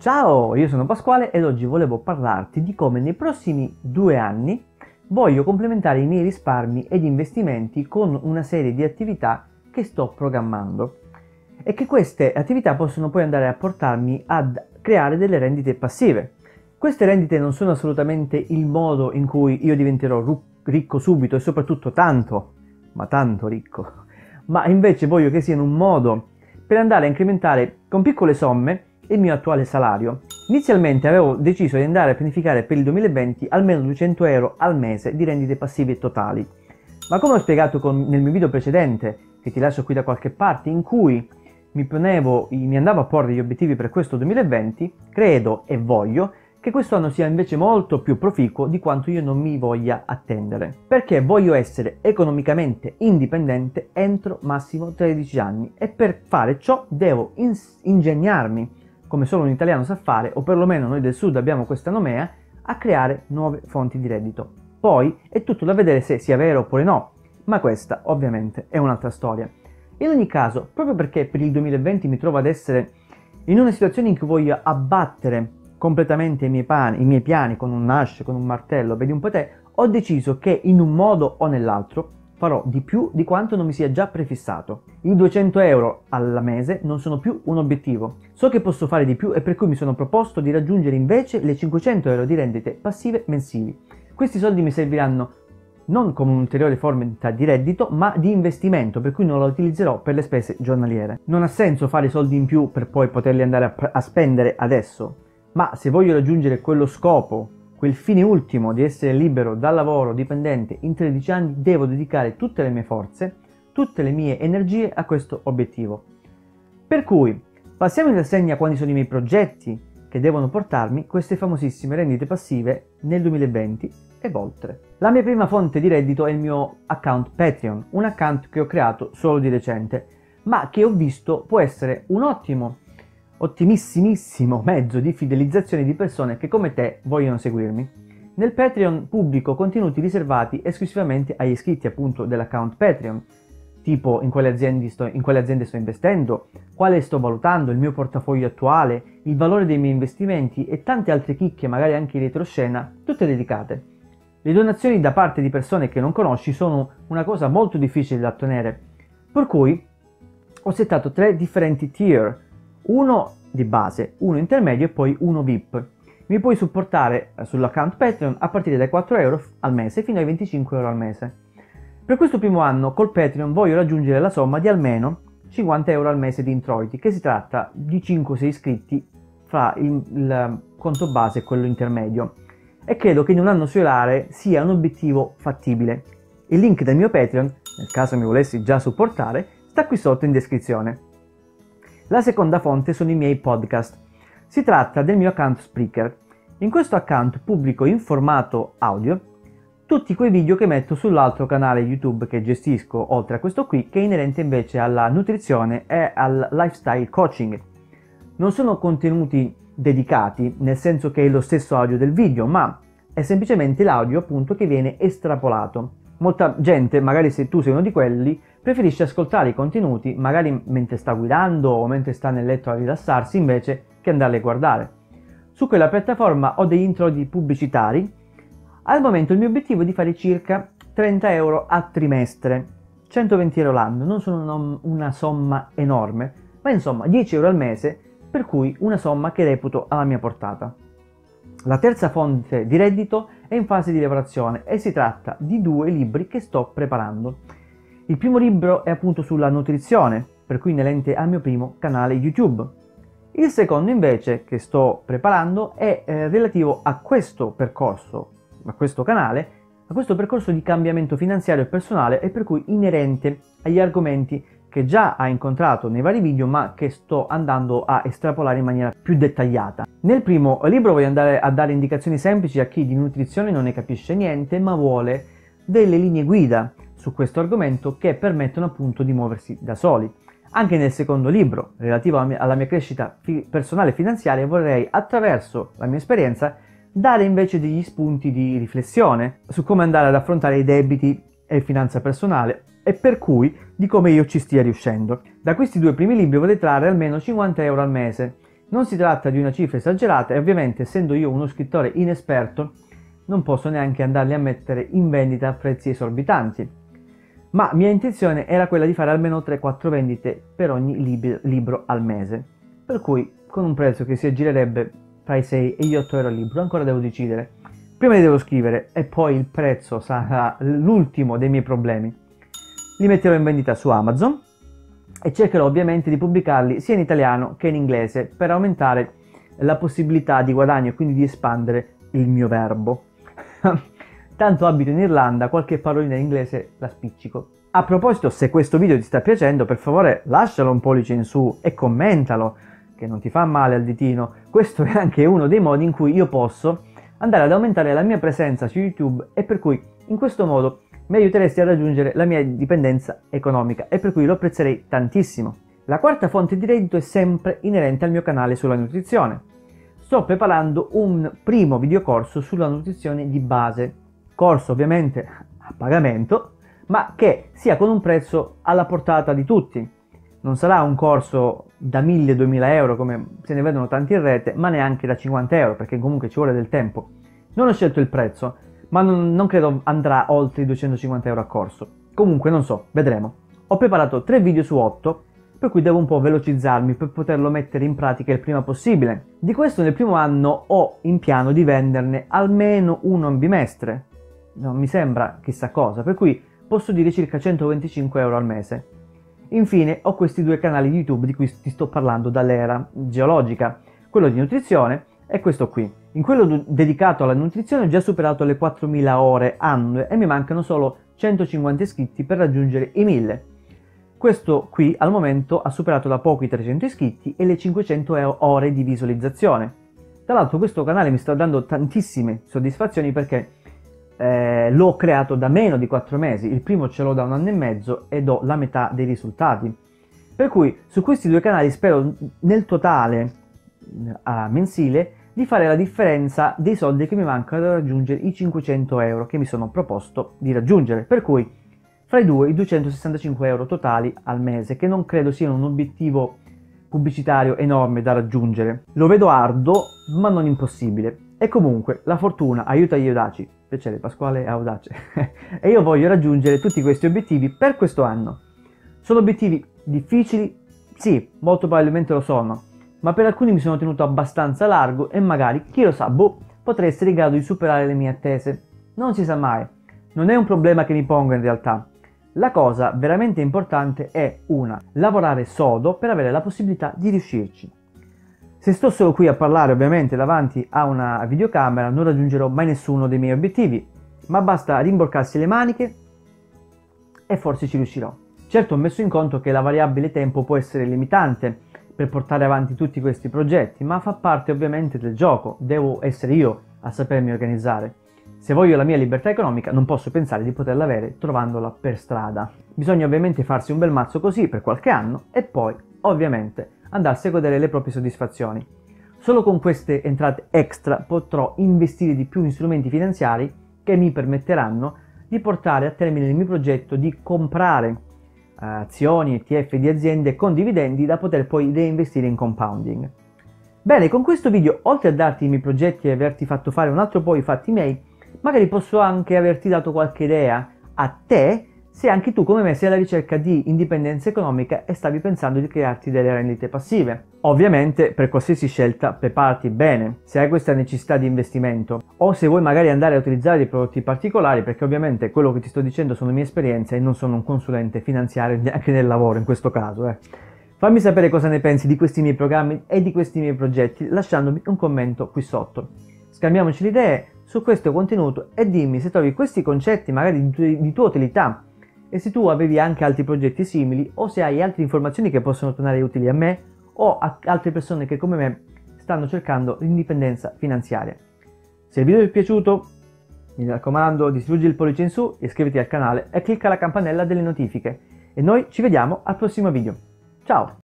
Ciao, io sono Pasquale ed oggi volevo parlarti di come nei prossimi due anni voglio complementare i miei risparmi ed investimenti con una serie di attività che sto programmando e che queste attività possono poi andare a portarmi ad creare delle rendite passive. Queste rendite non sono assolutamente il modo in cui io diventerò ricco subito e soprattutto tanto, ma tanto ricco, ma invece voglio che siano un modo per andare a incrementare con piccole somme il mio attuale salario. Inizialmente avevo deciso di andare a pianificare per il 2020 almeno 200 euro al mese di rendite passive totali, ma come ho spiegato con, nel mio video precedente, che ti lascio qui da qualche parte, in cui mi, ponevo, mi andavo a porre gli obiettivi per questo 2020, credo e voglio che questo anno sia invece molto più proficuo di quanto io non mi voglia attendere. Perché voglio essere economicamente indipendente entro massimo 13 anni e per fare ciò devo ingegnarmi, come solo un italiano sa fare, o perlomeno noi del sud abbiamo questa nomea, a creare nuove fonti di reddito. Poi è tutto da vedere se sia vero oppure no, ma questa ovviamente è un'altra storia. In ogni caso, proprio perché per il 2020 mi trovo ad essere in una situazione in cui voglio abbattere completamente i miei, pani, i miei piani con un nasce, con un martello, vedi un po' te, ho deciso che in un modo o nell'altro farò di più di quanto non mi sia già prefissato. I 200 euro al mese non sono più un obiettivo. So che posso fare di più e per cui mi sono proposto di raggiungere invece le 500 euro di rendite passive mensili. Questi soldi mi serviranno non come un'ulteriore forma di reddito, ma di investimento, per cui non la utilizzerò per le spese giornaliere. Non ha senso fare soldi in più per poi poterli andare a, a spendere adesso. Ma se voglio raggiungere quello scopo, quel fine ultimo di essere libero dal lavoro dipendente in 13 anni, devo dedicare tutte le mie forze, tutte le mie energie a questo obiettivo. Per cui passiamo in rassegna quali sono i miei progetti che devono portarmi queste famosissime rendite passive nel 2020 e oltre. La mia prima fonte di reddito è il mio account Patreon, un account che ho creato solo di recente, ma che ho visto può essere un ottimo ottimissimissimo mezzo di fidelizzazione di persone che come te vogliono seguirmi. Nel Patreon pubblico contenuti riservati esclusivamente agli iscritti appunto dell'account Patreon, tipo in quale, sto, in quale aziende sto investendo, quale sto valutando, il mio portafoglio attuale, il valore dei miei investimenti e tante altre chicche, magari anche in retroscena, tutte dedicate. Le donazioni da parte di persone che non conosci sono una cosa molto difficile da ottenere, per cui ho settato tre differenti tier uno di base, uno intermedio e poi uno VIP. Mi puoi supportare eh, sull'account Patreon a partire dai 4 euro al mese fino ai 25 euro al mese. Per questo primo anno col Patreon voglio raggiungere la somma di almeno 50 euro al mese di introiti, che si tratta di 5-6 iscritti fra il, il conto base e quello intermedio. E credo che in un anno solare sia un obiettivo fattibile. Il link del mio Patreon, nel caso mi volessi già supportare, sta qui sotto in descrizione. La seconda fonte sono i miei podcast. Si tratta del mio account Spreaker. In questo account pubblico in formato audio tutti quei video che metto sull'altro canale YouTube che gestisco, oltre a questo qui, che è inerente invece alla nutrizione e al lifestyle coaching. Non sono contenuti dedicati, nel senso che è lo stesso audio del video, ma è semplicemente l'audio appunto che viene estrapolato. Molta gente, magari se tu sei uno di quelli, preferisce ascoltare i contenuti magari mentre sta guidando o mentre sta nel letto a rilassarsi invece che andarli a guardare. Su quella piattaforma ho degli introiti pubblicitari. Al momento il mio obiettivo è di fare circa 30 euro a trimestre, 120 euro l'anno, non sono una somma enorme, ma insomma 10 euro al mese, per cui una somma che reputo alla mia portata. La terza fonte di reddito è in fase di lavorazione e si tratta di due libri che sto preparando. Il primo libro è appunto sulla nutrizione, per cui inerente al mio primo canale YouTube. Il secondo invece che sto preparando è eh, relativo a questo percorso, a questo canale, a questo percorso di cambiamento finanziario e personale e per cui inerente agli argomenti che già ha incontrato nei vari video ma che sto andando a estrapolare in maniera più dettagliata. Nel primo libro voglio andare a dare indicazioni semplici a chi di nutrizione non ne capisce niente ma vuole delle linee guida su questo argomento che permettono appunto di muoversi da soli. Anche nel secondo libro, relativo alla mia, alla mia personale e finanziaria, vorrei attraverso la mia esperienza dare invece degli spunti di riflessione su come andare ad affrontare i debiti e finanza personale e per cui di come io ci stia riuscendo. Da questi due primi libri vorrei trarre almeno 50 euro al mese, Non si tratta di una cifra esagerata e ovviamente essendo io uno scrittore inesperto non posso neanche andarli a mettere in vendita a prezzi esorbitanti. Ma mia intenzione era quella di fare almeno 3-4 vendite per ogni lib- libro al mese. Per cui con un prezzo che si aggirerebbe tra i 6 e gli 8 euro al libro, ancora devo decidere. Prima li devo scrivere e poi il prezzo sarà l'ultimo dei miei problemi. Li metterò in vendita su Amazon e cercherò ovviamente di pubblicarli sia in italiano che in inglese per aumentare la possibilità di guadagno e quindi di espandere il mio verbo. Tanto abito in Irlanda, qualche parolina in inglese la spiccico. A proposito, se questo video ti sta piacendo, per favore lascialo un pollice in su e commentalo, che non ti fa male al ditino. Questo è anche uno dei modi in cui io posso andare ad aumentare la mia presenza su YouTube e per cui in questo modo mi aiuteresti a raggiungere la mia indipendenza economica e per cui lo apprezzerei tantissimo. La quarta fonte di reddito è sempre inerente al mio canale sulla nutrizione. Sto preparando un primo videocorso sulla nutrizione di base, corso ovviamente a pagamento, ma che sia con un prezzo alla portata di tutti. Non sarà un corso da 1000-2000 euro come se ne vedono tanti in rete, ma neanche da 50 euro perché comunque ci vuole del tempo. Non ho scelto il prezzo, ma non, non credo andrà oltre i 250 euro a corso. Comunque non so, vedremo. Ho preparato 3 video su 8, per cui devo un po' velocizzarmi per poterlo mettere in pratica il prima possibile. Di questo nel primo anno ho in piano di venderne almeno uno a bimestre. Non mi sembra chissà cosa, per cui posso dire circa 125 euro al mese. Infine ho questi due canali YouTube di cui ti sto parlando dall'era geologica, quello di nutrizione e questo qui. In quello dedicato alla nutrizione ho già superato le 4.000 ore annue e mi mancano solo 150 iscritti per raggiungere i 1000. Questo qui al momento ha superato da poco i 300 iscritti e le 500 ore di visualizzazione. Tra l'altro questo canale mi sta dando tantissime soddisfazioni perché eh, l'ho creato da meno di 4 mesi, il primo ce l'ho da un anno e mezzo ed ho la metà dei risultati. Per cui su questi due canali spero nel totale a mensile di fare la differenza dei soldi che mi mancano da raggiungere i 500 euro che mi sono proposto di raggiungere. Per cui fra i due i 265 euro totali al mese, che non credo siano un obiettivo pubblicitario enorme da raggiungere. Lo vedo arduo, ma non impossibile. E comunque, la fortuna aiuta gli audaci. Piacere Pasquale audace. e io voglio raggiungere tutti questi obiettivi per questo anno. Sono obiettivi difficili? Sì, molto probabilmente lo sono ma per alcuni mi sono tenuto abbastanza largo e magari, chi lo sa, boh, potrei essere in grado di superare le mie attese. Non si sa mai. Non è un problema che mi pongo in realtà. La cosa veramente importante è una, lavorare sodo per avere la possibilità di riuscirci. Se sto solo qui a parlare ovviamente davanti a una videocamera non raggiungerò mai nessuno dei miei obiettivi, ma basta rimborcarsi le maniche e forse ci riuscirò. Certo ho messo in conto che la variabile tempo può essere limitante, per portare avanti tutti questi progetti, ma fa parte ovviamente del gioco, devo essere io a sapermi organizzare. Se voglio la mia libertà economica non posso pensare di poterla avere trovandola per strada. Bisogna ovviamente farsi un bel mazzo così per qualche anno e poi, ovviamente, andarsi a godere le proprie soddisfazioni. Solo con queste entrate extra potrò investire di più in strumenti finanziari che mi permetteranno di portare a termine il mio progetto di comprare azioni, ETF di aziende con dividendi da poter poi reinvestire in compounding. Bene, con questo video, oltre a darti i miei progetti e averti fatto fare un altro po' i fatti miei, magari posso anche averti dato qualche idea a te se anche tu come me sei alla ricerca di indipendenza economica e stavi pensando di crearti delle rendite passive. Ovviamente per qualsiasi scelta preparati bene, se hai questa necessità di investimento o se vuoi magari andare a utilizzare dei prodotti particolari perché ovviamente quello che ti sto dicendo sono mie esperienze e non sono un consulente finanziario neanche nel lavoro in questo caso. Eh. Fammi sapere cosa ne pensi di questi miei programmi e di questi miei progetti lasciandomi un commento qui sotto. Scambiamoci le idee su questo contenuto e dimmi se trovi questi concetti magari di, di tua utilità e se tu avevi anche altri progetti simili o se hai altre informazioni che possono tornare utili a me o a altre persone che come me stanno cercando l'indipendenza finanziaria. Se il video ti è piaciuto, mi raccomando distruggi il pollice in su, iscriviti al canale e clicca la campanella delle notifiche. E noi ci vediamo al prossimo video. Ciao!